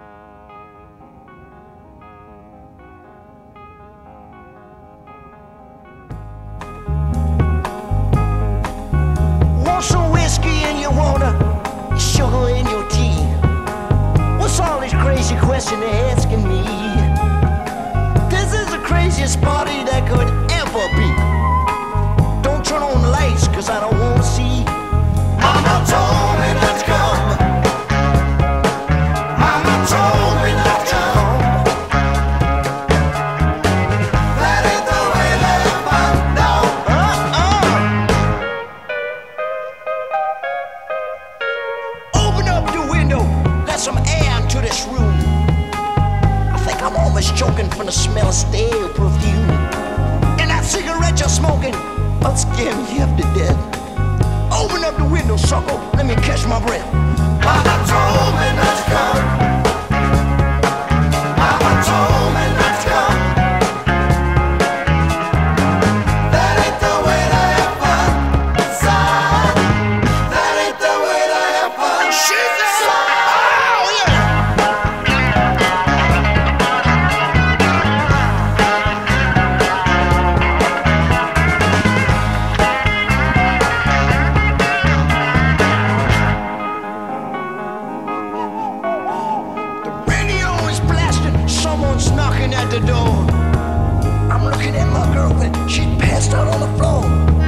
Want some whiskey sugar in your tea? What's all this crazy question they're asking choking from the smell of stale perfume. And that cigarette you're smoking, scare me half to death. Open up the window, sucker, let me catch my breath. The door. I'm looking at my girlfriend, she passed out on the floor.